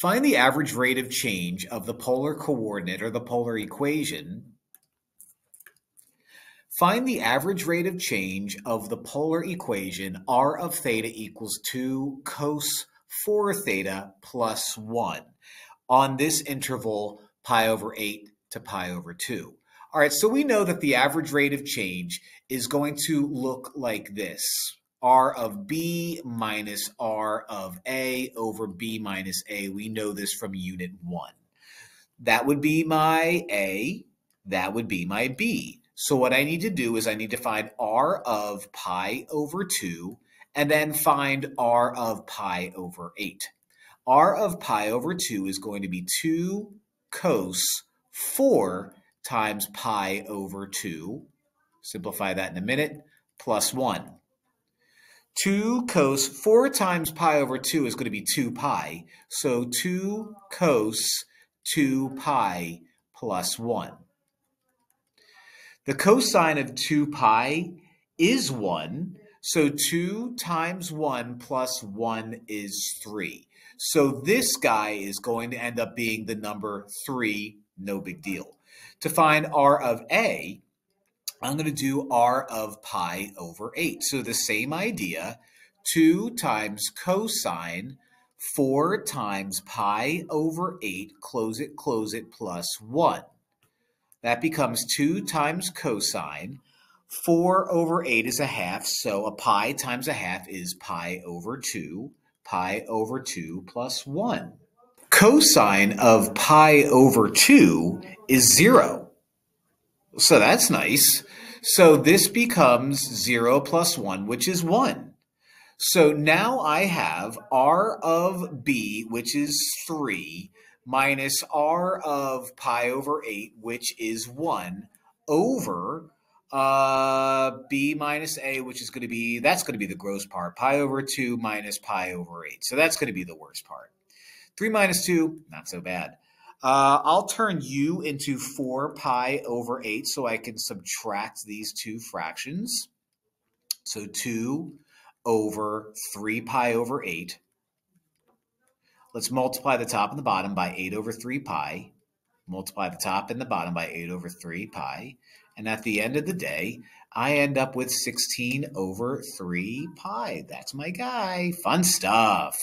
Find the average rate of change of the polar coordinate or the polar equation. Find the average rate of change of the polar equation r of theta equals 2 cos 4 theta plus 1 on this interval pi over 8 to pi over 2. All right, so we know that the average rate of change is going to look like this r of b minus r of a over b minus a. We know this from unit one. That would be my a, that would be my b. So what I need to do is I need to find r of pi over 2 and then find r of pi over 8. r of pi over 2 is going to be 2 cos 4 times pi over 2. Simplify that in a minute, plus 1. 2 cos 4 times pi over 2 is going to be 2 pi. So 2 cos 2 pi plus 1. The cosine of 2 pi is 1. So 2 times 1 plus 1 is 3. So this guy is going to end up being the number 3, no big deal. To find r of a, I'm going to do r of pi over 8. So the same idea, 2 times cosine 4 times pi over 8, close it, close it, plus 1. That becomes 2 times cosine. 4 over 8 is a half, so a pi times a half is pi over 2. Pi over 2 plus 1. Cosine of pi over 2 is 0. So that's nice. So this becomes 0 plus 1, which is 1. So now I have r of b, which is 3, minus r of pi over 8, which is 1, over uh, b minus a, which is going to be, that's going to be the gross part, pi over 2 minus pi over 8. So that's going to be the worst part. 3 minus 2, not so bad. Uh, I'll turn u into 4 pi over 8 so I can subtract these two fractions. So 2 over 3 pi over 8. Let's multiply the top and the bottom by 8 over 3 pi. Multiply the top and the bottom by 8 over 3 pi. And at the end of the day, I end up with 16 over 3 pi. That's my guy. Fun stuff.